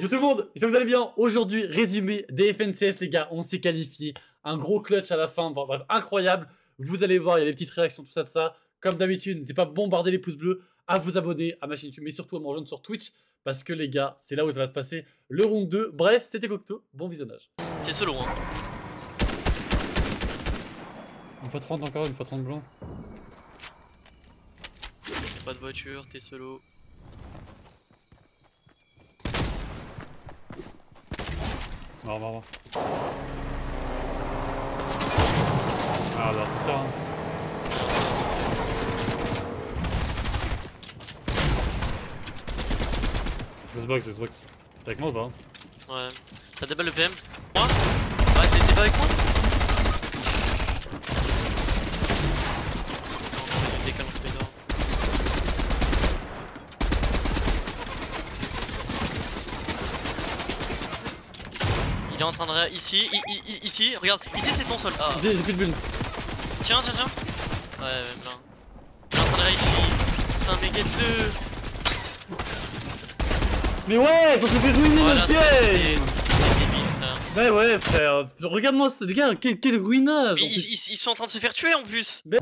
Yo tout le monde, j'espère que vous allez bien. Aujourd'hui, résumé des FNCS, les gars. On s'est qualifié. Un gros clutch à la fin. Bon, bref, incroyable. Vous allez voir, il y a des petites réactions, tout ça, de ça. Comme d'habitude, n'hésitez pas à bombarder les pouces bleus, à vous abonner à ma chaîne YouTube, mais surtout à me rejoindre sur Twitch. Parce que les gars, c'est là où ça va se passer le round 2. Bref, c'était Cocteau. Bon visionnage. T'es solo, hein. Une fois 30 encore, une fois 30 blanc. Y'a pas de voiture, t'es solo. Revoir, au revoir. Ah, bah, c'est ça. Hein. Xbox, Xbox. T'es avec moi ou pas Ouais. T'as des balles de PM Moi? Ouais, t'es pas avec moi Non, il décale Spider. Il est en train de ré... Ici, i- i- i- ici, regarde, ici c'est ton sol. Ah, J'ai plus de bulles. tiens, tiens, tiens. Ouais, même là. Il est en train de ré ici. Putain, mais get-le Mais ouais, ça se fait ruiner Voilà, notre game frère. Ouais, ouais, frère. Regarde-moi, ce- les gars, quel, quel ruinage Mais ils, ils- ils sont en train de se faire tuer en plus Mais-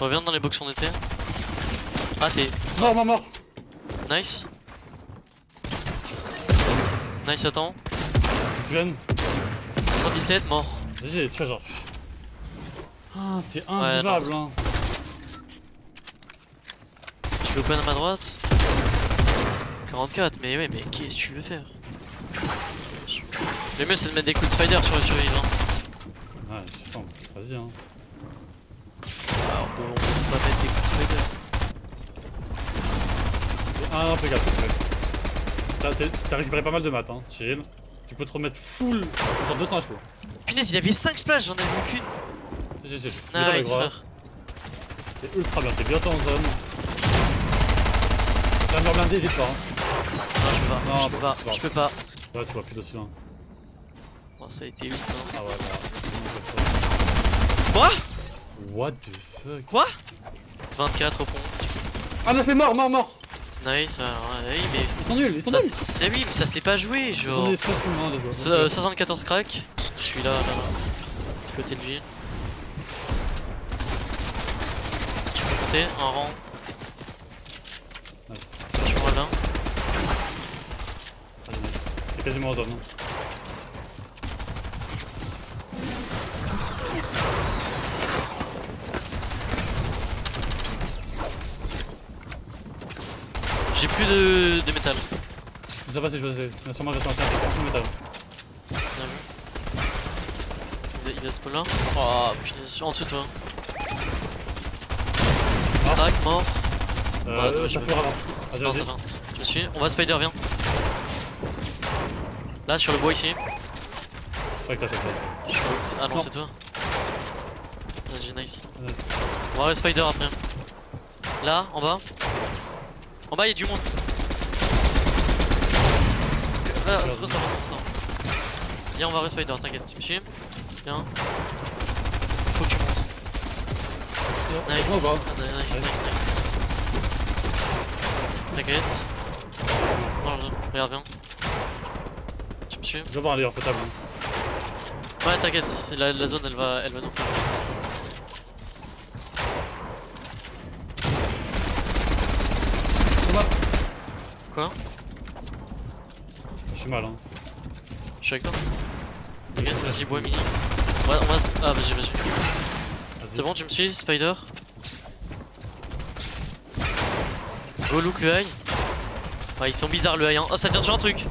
Reviens dans les box où on était. Ah t'es Mort, mort, mort. nice. Nice attends. Jeune. 77 mort. GG, tu vois, genre. Ah, c'est invivable, c'est- hein. Tu veux open à ma droite 44 mais ouais mais qu'est-ce que tu veux faire? Le mieux c'est de mettre des coups de spider sur les survivants. Ouais, je sais pas, vas-y, hein. Ah, on, peut, on peut pas mettre des coups de spider. C'est impeccable, T'as récupéré pas mal de maths, hein. Chill. Tu peux te remettre full, genre 200 HP. Punaise il avait 5 splashes j'en ai vu qu'une. GG, GG. Bien joué, Nice frère. T'es ultra bien, t'es bientôt en zone. T'as un mur blindé, hésite pas, hein. Non je peux pas, Non, je peux pas, je peux pas. Ouais, tu vois plus d'aussi loin. Bon ça a été 8 hein. Ah ouais, Quoi? What the fuck? Quoi? 24 au fond. Ah, non, mais mort, mort, mort Nice, euh, ouais, oui, mais Ils sont nuls, ils sont ça nuls c'est oui, mais ça s'est pas joué, Ils sont genre. des espèces de hein, les So- gars. euh, 74 crack, je suis là, là, là, du côté de lui. Tu peux monter en rang, Nice. tu vois là. Allez, nice. T'es quasiment en zone. hein. Plus de, de métal. Je je vais essayer. Sûrement, peu de métal. Bien vu. Il va- Il va se là. Oh punaise, en dessous de toi. Ah. Crack, mort. Euh, euh, je vais- avance. Vas-y, vas-y. va. Je me suis. On va spider, viens. Là, sur le bois ici. Je crois que t'as fait ça. C'est- Ah non, c'est toi. Vas-y, nice. Nice. On va le spider après. Là, en bas. En bas, il y a du monde. Ah, c'est pas ça, ça. Viens, on va voir le spider, t'inquiète. Tu me suis Viens. Faut que tu montes. Nice. Bah. Ah, nice, nice, nice. T'inquiète. Non, non, regarde, viens. Tu me suis Je vais voir un leader potable. hein. Ouais, t'inquiète, la, la zone elle va, elle va nous faire pas de soucis. Thomas Quoi Je suis mal, hein. Je suis avec toi T'inquiète, vas-y, bois mini. On va, on va... Ah, vas-y, vas-y. Vas-y. C'est bon, tu me suis, Spider Go look le high. Ouais, ils sont bizarres le high. Hein. Oh, ça tire sur un truc.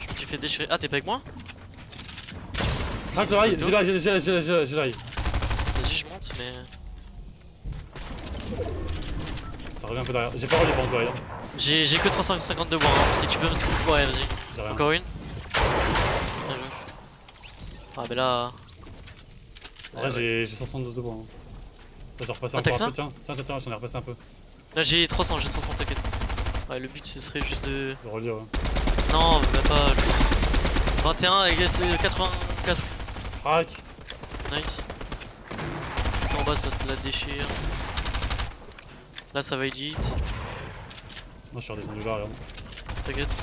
Je me suis fait déchirer. Ah, t'es pas avec moi Crac le rail, j'ai j'ai j'ai. Vas-y, je monte, mais. Ça revient un peu derrière. J'ai pas relié rail. hein. J'ai que 352 bois. Hein. Si tu peux me. Ouais, vas-y. Encore une Bien joué. Ah, mais là. En vrai, j'ai j'ai 172 de points. Hein. Là, repassé Ah, encore un peu. Tiens, tiens, tiens, tiens, j'en ai repassé un peu. Là, j'ai 300, j'ai 300, t'inquiète. Ouais, le but ce serait juste de. Je relis, ouais. Non, même pas. le- 21 et c'est 84. Crac Nice. En bas, ça se la déchire. Là, ça va edit. Moi je suis redescendu là, regarde. T'inquiète.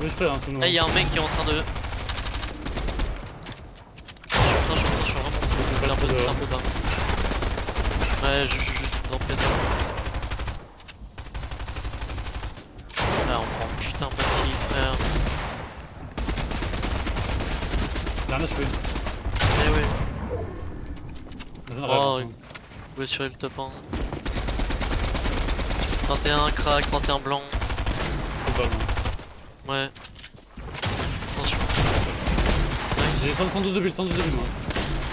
Oui, je hein, tout le Là, monde. y'a un mec qui est en train de. Je suis putain, je suis putain, je suis vraiment. Un peu, un peu bas. Ouais, je suis juste dans plein Là, on prend putain pas de kill, frère. Dernier, je. Eh ouais, Oh, ouais, sur le top 1. 31 crack, 31 blanc. Ouais. Attention. J'ai Nice. 112 de build, 112 de build, moi.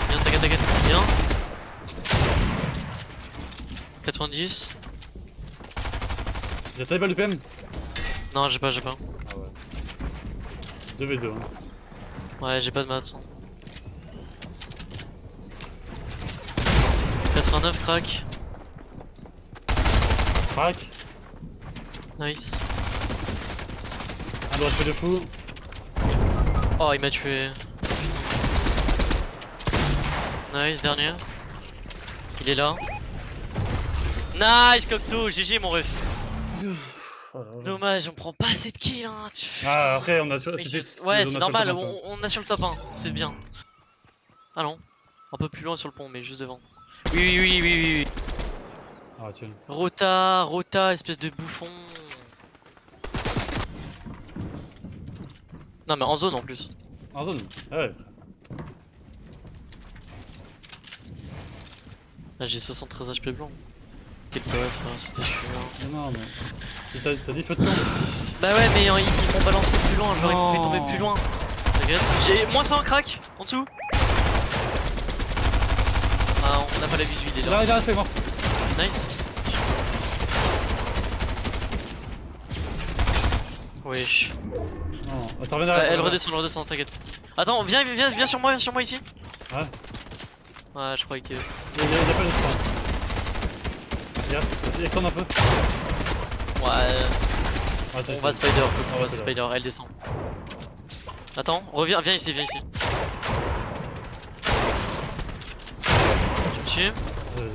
Viens, t'inquiète, t'inquiète. Viens. 90. J'ai taillé pas le PM Non, j'ai pas, j'ai pas. Ah ouais. 2v2, hein. Ouais, j'ai pas de maths. hein. 89 crack. Crack. Nice. Un doigt de fou. Oh, il m'a tué. Nice, dernier. Il est là. Nice, Cocteau. GG, mon ref. Oh. Dommage, on prend pas assez de kills. Hein. Ah, après, on a sur. Ouais, c'est normal, on, on a sur le top 1, c'est bien. Ah non, un peu plus loin sur le pont, mais juste devant. Oui, oui, oui, oui, oui. oui. Ah, tiens. Rota, Rota, espèce de bouffon. Non, mais en zone en plus. En zone. Ah ouais. Là, j'ai 73 HP blanc. Quel poète, frère, c'était chiant. Non, non, mais. T'as dit feu de camp Bah ouais, mais euh, ils, ils m'ont balancé plus loin, j'aurais Non. fait tomber plus loin. J'ai moins 100 crack en dessous. Ah, on n'a pas la visu, il est là. arrive, il arrive, il est mort. Nice. Wesh. Non, ah, Euh, derrière. elle redescend, elle redescend, t'inquiète. Attends, viens, viens, viens sur moi, viens sur moi ici. Ouais. Ouais, je croyais que. Il y a, pas. Regarde, vas-y, extend un peu. Ouais, Ah, on va spider, on va là. spider, elle descend. Attends, reviens, viens ici, viens ici. Tu Vas-y, vas-y.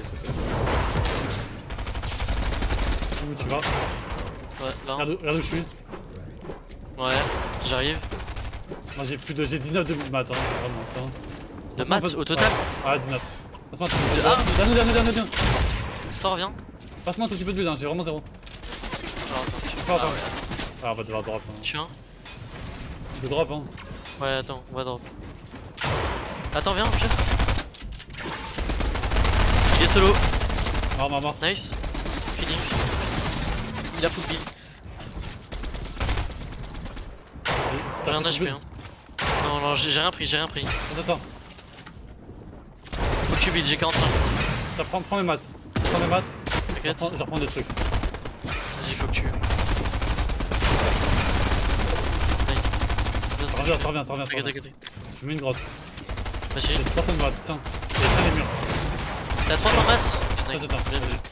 Où tu vas Ouais, là. regarde, où- regarde où je suis. Ouais, j'arrive. Moi j'ai plus de. J'ai 19 de mat, hein, vraiment. De maths au total Ouais, ouais 19. Passe-moi un petit peu De- de ah. Dernier, dernier, dernier. Ça revient. Passe-moi un tout petit peu de build, hein, j'ai vraiment zéro. Alors, attends, tu- ah, ouais. Ah, on va devoir drop. Hein. Je suis un. De drop, hein. Ouais, attends, on va drop. Attends, viens, viens. Est solo. Mort, mort, mort. Nice. Fini. Il a full build. J'ai un HP. Hein. Non, non, j'ai rien pris, j'ai rien pris. Attends, attends. Faut que tu build, j'ai 45. Ça prend, prends mes maths. Prends mes maths. Je T'inquiète. reprends, je reprends des trucs. Vas-y, faut que tu. Nice. Ça fais. ça revient, ça revient. Je mets une grosse. Vas-y. J'ai 300 de maths, tiens les murs. T'as 300 maths.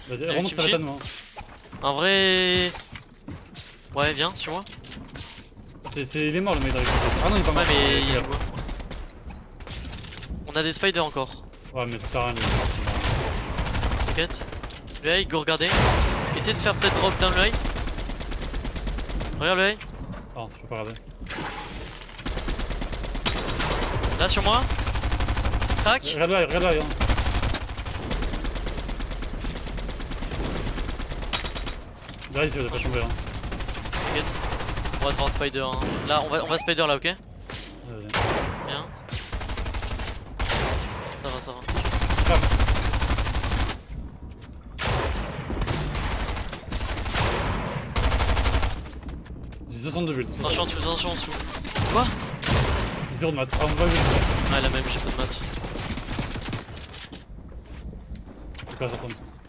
Vas-y, remonte sur me la tête, moi. En vrai. Ouais, viens sur moi. C'est, c'est, il est mort le mec dans les. Ah non, il est pas mort. Ouais, mais Il là. joue. On a des spiders encore. Ouais, mais ça sert à rien. lui. T'inquiète. Le eye, go regarder. Essaye de faire peut-être drop down le. Regarde le eye. Oh, je peux pas regarder. Là sur moi. Crac. Regarde là, regarde là. hein. Là, il va pas tomber. Hein. T'inquiète. On va devoir spider. hein. Là, on va, on va spider là, ok Vas-y. Bien. Ça va, ça va. Ferme. J'ai 62 builds. Attention en dessous, attention en dessous. Quoi 0 de maths. Ah, on va jouer. Ouais, la même, j'ai pas de maths.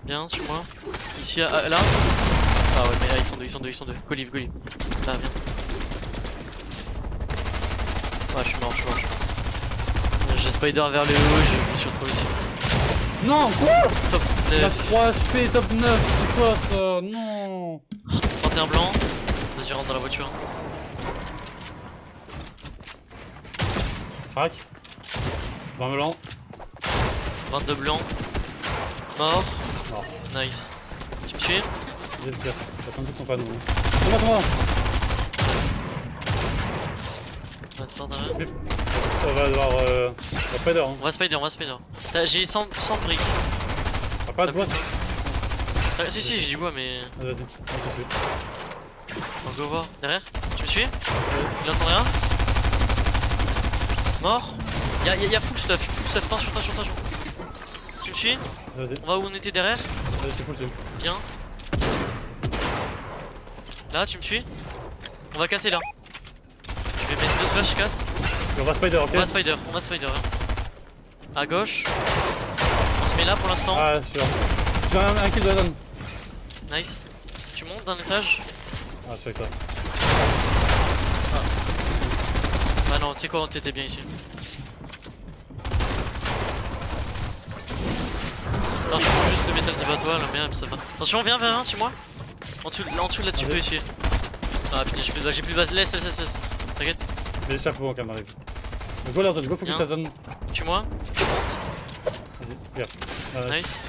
Bien sur moi. Ici, à- à- là. Ah ouais, mais là, ils sont deux, ils sont deux, ils sont deux. Go live, go live. Là, viens. Ouais, je suis mort, je suis mort. je suis mort. J'ai spider vers le haut, je me suis retrouvé ici. Non, quoi Top Il a 9, 3 HP, top 9. C'est quoi ça Non 31 blanc. Vas-y, rentre dans la voiture. Crac. 20 blanc. 22 blanc. Mort. Non. Nice. Tu me suis Gaffe. J'attends qu'ils sont pas nous. hein. Thomas, Thomas On va se faire derrière. On va devoir. Euh... On va spider, hein. On va spider, on va spider. T'as- J'ai 100, 100 briques. Ah, pas de T'as temps Ah, si, si, j'ai du bois, mais. Ah, Vas-y, on se suit. On go voir. Derrière Tu me suis? Il entend rien? Mort? Y'a y a, y a full stuff, full stuff. Attention, attention, attention. Tu me suis? Vas-y, On va où on était derrière? Vas-y, c'est full, c'est. Bien. Là, tu me suis On va casser là. Je vais mettre deux splash, je casse. Et on va spider, ok On va spider, on va spider. hein. À gauche. On se met là pour l'instant. Ah, sûr. J'ai un, un kill de la zone. Nice. Tu montes d'un étage Ah, je suis avec toi. Bah non, tu sais quoi, t'étais bien ici. Non, je prends juste le métal zibatoire, le mien, ça va. Attention, viens, viens, viens, sur moi. En dessous, là, en dessous, là, tu Vas-y. peux essayer. Ah putain, j'ai plus de base, j'ai plus de base. Laisse, laisse, laisse. T'inquiète. Les chapeaux en cam arrive. Go la zone, go focus la zone. Tu moi, tu montes. Vas-y, regarde. Euh, Nice.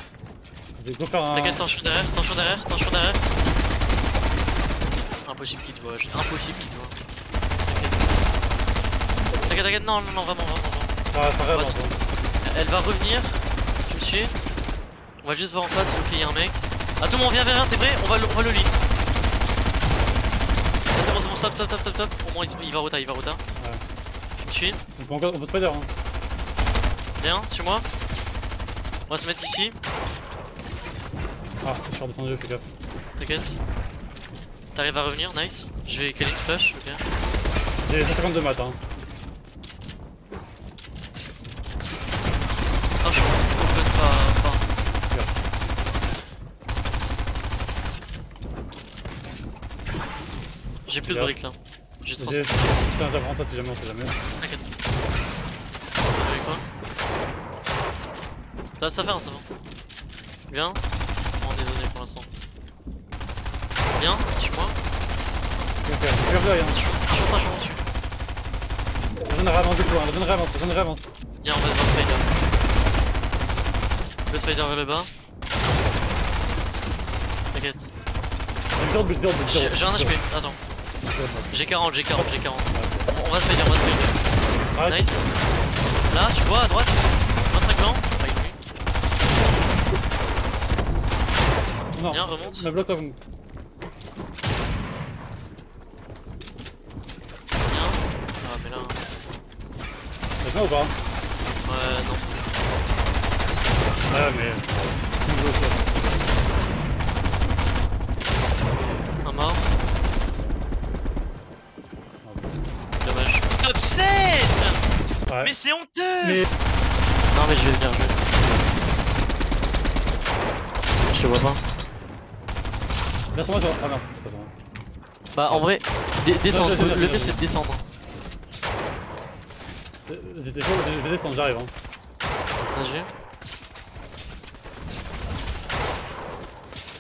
Vas-y, go faire un. T'inquiète, tension derrière, tension derrière, tension derrière. Impossible qu'il te voit, j'ai- impossible qu'il te voit. T'inquiète. T'inquiète, non, non, non, vraiment, vraiment. Ah, ça rêve. Elle va revenir. Tu me suis On va juste voir en face, ok, il y a un mec. Ah, tout le monde, viens, viens, viens, t'es prêt on va, le- on va le lit. Ah, c'est bon, c'est bon, stop, stop, stop, stop, stop. Au moins, il, va rota, il va rota. Tu me suis On peut encore, on peut spider, hein. Viens, sur moi. On va se mettre ici, Ah, je suis redescendu, fais gaffe. t'inquiète. T'arrives à revenir, nice. Je vais caler une flash, ok. J'ai 152 mat, hein. Ah, je peux pas. pas. J'ai plus de Bien. briques là. J'ai trop J'ai. Tiens, j'apprends ça si jamais, on sait jamais. T'inquiète. T'as quoi Ça, ça fait un, ça va. Viens. Oh, désolé pour l'instant. Viens, suis-moi. Ok, regarde là, hein. Je suis je en train, je suis. La zone avance du coup, hein. La zone avance, la zone avance. Viens, on va le spider. Le spider vers le bas. T'inquiète. J'ai 0 de build, 0 de build. J'ai j'ai un HP. Attends. J'ai 40, j'ai 40, j'ai 40. On, on va spider, on va spider. Arrête. Nice. Là, tu vois à droite 25 blancs. Non, Viens, remonte. me bloque là, vous. Viens. Ah, mais là. T'as bien ou pas? Ouais, non. Ouais, mais. Un mort. Ouais. Mais c'est honteux Mais. Non mais je vais venir, je vais. Je te vois pas. Viens sur moi, sur. Ah non, pas sur moi. Bah en vrai, descendre, le je- mieux c'est de descendre. Euh, J'étais chaud, je vais descendre, j'arrive. Hein. Vas-y.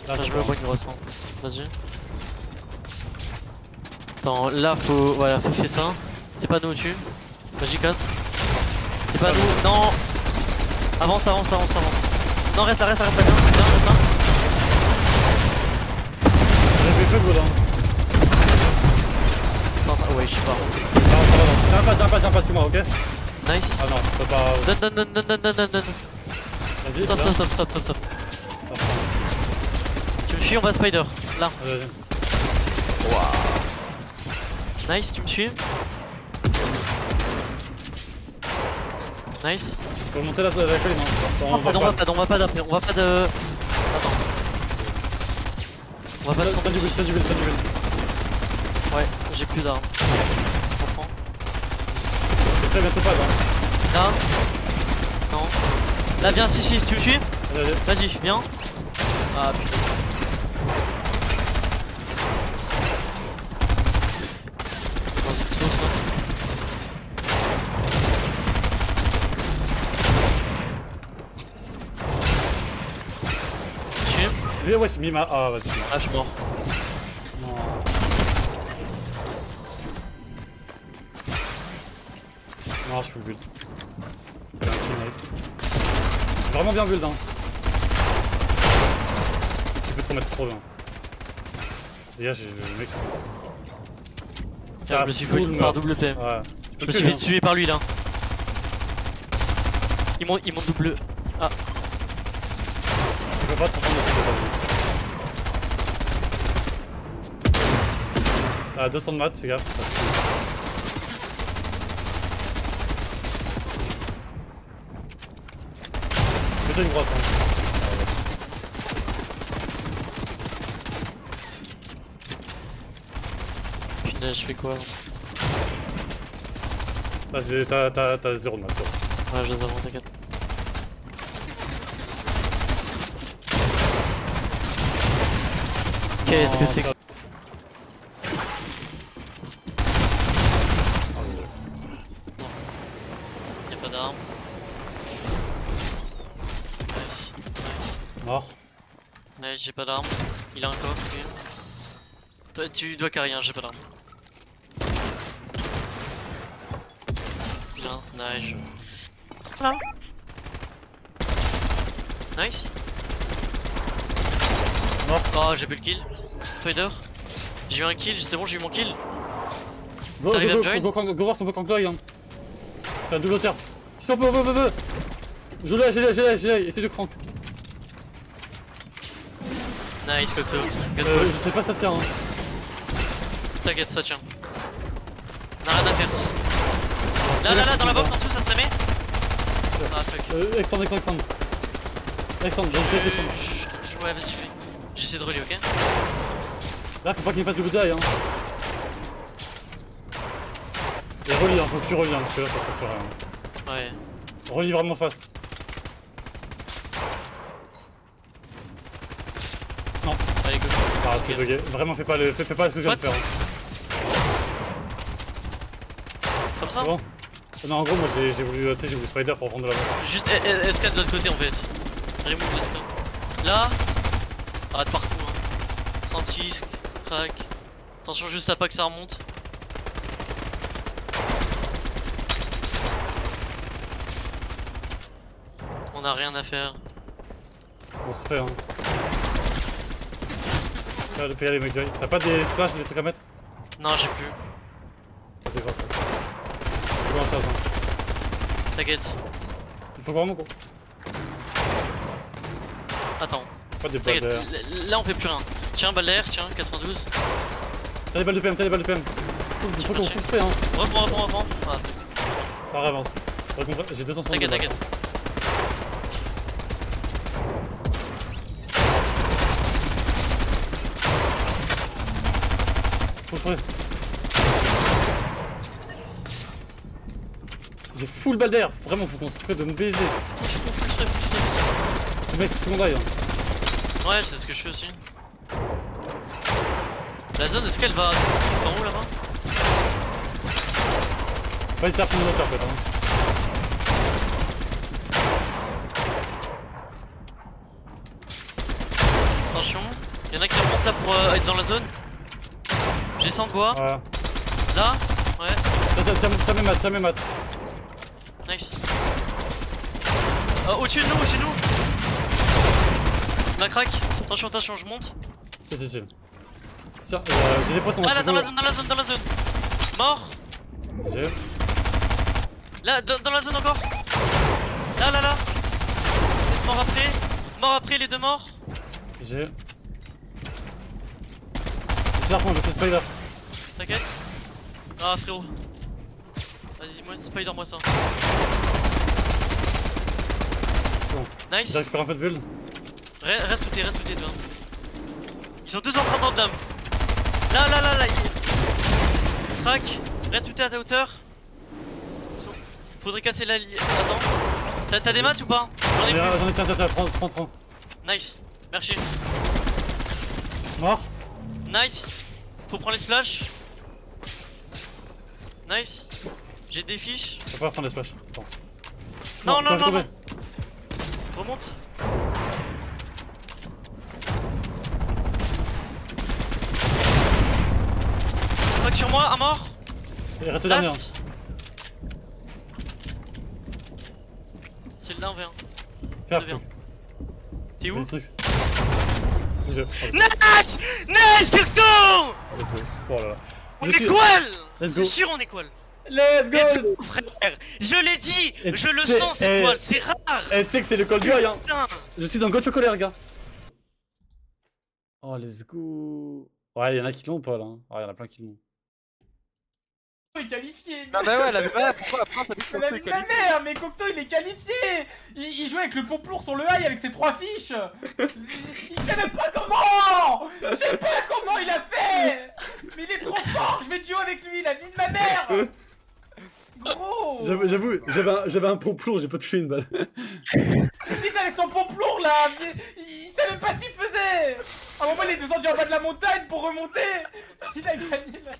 Là, je me vois une grosse. Vas-y. Attends, là faut. Voilà, fais, fais ça. C'est pas nous au-dessus. Vas-y, casse. C'est pas Pas nous. Non Avance, avance, avance, avance. Non, reste là, reste là, reste là. Viens, viens, reste là. J'ai fait Ouais, je sais pas. Tiens pas, tiens pas, tiens pas, suis moi, ok Nice. Ah non, je peux pas. Donne, donne, donne, donne, donne, donne, donne. Vas-y, Stop, stop, stop, stop, stop, stop. Tu me suis, on va spider. Là. Vas-y. Nice, tu me suis. Nice. Faut monter la, la colline, hein. On va pas, on va pas d'après, on va pas de. Attends. On va pas de T'as du build, t'as du build, t'as du build. Ouais, j'ai plus d'armes. Je comprends. C'est très bientôt pas. Là. Non. Là, viens, si, si, tu me suis. Vas-y, viens. Ah putain. Dans une sauce là. Tu Lui, ouais, j'ai mis ma. Ah, vas-y, je. Ah, je suis mort. Non. Non, je full build. C'est nice. Vraiment bien build, hein. trop mettre trop loin. Les gars, j'ai le mec. Ça, je me suis full par double PM. Ouais. Je me suis fait tuer par lui là. Ils m'ont ils m'ont double. Tu peux pas te prendre Ah, 200 de maths, fais gaffe. Fais-toi une droite. Hein. Putain, je fais quoi Vas-y, t'as- t'as t'as 0 de maths. toi. Ouais, je les avance, t'inquiète. Qu'est-ce que c'est que Y'a pas d'armes. Nice, nice. Mort. Nice, j'ai pas d'armes. Il a un coffre, lui. Toi, tu dois carry, hein, j'ai pas d'armes. Bien, nice. Voilà. Nice. Mort. Oh, j'ai plus le kill. Spider. J'ai eu un kill, c'est bon, j'ai eu mon kill. Go, go, go, go, go, go voir son poke en glory. Hein. T'as un double hauteur. Si on peut, on peut, on peut. Je l'ai, je l'ai, je l'ai, je l'ai. Essaye de crank. Nice, Cocteau. Euh, je sais pas ça tient. Hein. T'inquiète, ça tient. On a rien à faire. Là, là, là, dans la box en dessous, ça se la met Ah, fuck. Euh, extend, extend, extend. Extend, je laisse extend. Euh, Ouais, vas-y, fais. J'essaie de relier, ok? Là, faut pas qu'il me fasse double die. Hein. Et relis, hein, faut que tu relis, hein, parce que là, ça te sur rien. Ouais. Relis vraiment fast. Allez, go. Ah, c'est bugué. Vraiment, fais pas, le, fais, fais pas ce que je viens de faire. Hein. Comme ça? Bon? Non, en gros, moi, j'ai voulu, euh, j'ai voulu spider pour prendre de la mort. Juste eh, eh, SK de l'autre côté en fait. Remove SK. Là. Ah, de partout. Hein. 36, Attention juste à pas que ça remonte. On a rien à faire. On se prêt, hein. Y aller, mec. T'as pas des splash ou des trucs à mettre? Non, j'ai plus. Chasse, hein. T'inquiète. Il faut vraiment qu'on. Attends. Pas des balles T'inquiète. d'air. L- Là, on fait plus rien. Tiens, balle d'air, tiens, 92. T'as des balles de PM, t'as des balles de PM. Faut, faut qu'on se prêt, hein. Reprends, reprends, reprends. Ah, Ça avance. J'ai 260 t'inquiète, t'inquiète. J'ai full balle d'air. Vraiment, faut qu'on se prête de me baiser. Faut que tu faut que faut. Le mec, second eye, hein. Ouais, c'est ce que je fais aussi. La zone, est-ce qu'elle va tout en haut là-bas Pas prendre une hauteur, peut-être. Hein. Attention, y'en a qui remontent là pour euh, être dans la zone. J'ai 100 de bois. Voilà. Là, ouais, tiens, tiens mes maths, tiens mes maths. nice. Euh, au-dessus de nous, au-dessus de nous. La crack. Attention, attention, je monte. Tiens, tiens, tiens. Tiens, euh, j'ai des poissons. Ah là, dans la zone, dans la zone, dans la zone. Mort. J'ai. Là, dans, dans la zone encore. Là, là, là. Mort après. Mort après, les deux morts. J'ai. C'est la je sais spider. T'inquiète. Ah, frérot. Vas-y, moi, spider moi ça. Bon. Nice. J'ai récupéré un peu de build. Re- Reste où t'es, reste où t'es, toi. Ils sont tous en train d'endam. Là, là, là, là. Crac. Reste où t'es à ta hauteur. Ils sont- Faudrait casser la. Attends. T'as- des maths ou pas? J'en ai plus. j'en ai, tiens, tiens, prends, prends, prends. Nice. Merci. Mort. Nice. Faut prendre les splash. Nice. J'ai des fiches. Je peux pas prendre les splash. Attends. Non, non, non, non. Remonte. Crac sur moi, un mort. Il reste le dernier. Last. C'est le 1 v 1. Faire, Très bien. faut- T'es où Nice Nice, Cocteau Let's go. Oh là là. On Je est suis- C'est go. sûr, on est qual Let's Let's go go, frère Je l'ai dit Et Je le sens, eh. cette toile, c'est rare Eh, tu sais que c'est le col du hein. Putain Je suis en coach au colère, gars. Oh, let's go. Ouais, il y en a qui l'ont ou pas là hein. Ouais, il y en a plein qui l'ont. Il est qualifié. Non, bah ouais, pourquoi après ça dit que Mais la c'est vie de ma mère, mais Cocteau il est qualifié. Il, il jouait avec le pomplour sur le high avec ses trois fiches. Sait même pas comment. Je sais pas comment il a fait. Mais il est trop fort, je vais duo avec lui, la vie de ma mère Gros J'avoue, j'avais un, j'avais un pomplon, j'ai pas touché une balle. Il était avec son pomplour là il, savait même pas ce qu'il faisait À un moment il est descendu en bas de la montagne pour remonter Il a gagné la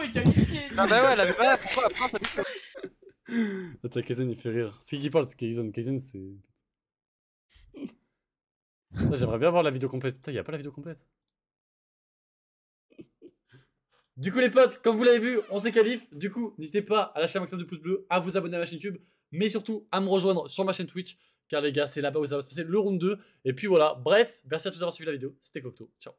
Il est qualifié Non, bah ouais, la ouais, pourquoi après ça dit Attends, Kaizen il fait rire. C'est qui qui parle C'est Kaizen. Kaizen c'est. J'aimerais bien voir la vidéo complète. Putain, y a pas la vidéo complète. Du coup, les potes, comme vous l'avez vu, on s'est qualif. Du coup, n'hésitez pas à lâcher un maximum de pouces bleus, à vous abonner à ma chaîne YouTube, mais surtout à me rejoindre sur ma chaîne Twitch. Car les gars, c'est là-bas où ça va se passer le round 2. Et puis voilà, bref, merci à tous d'avoir suivi la vidéo. C'était Cocteau. Ciao.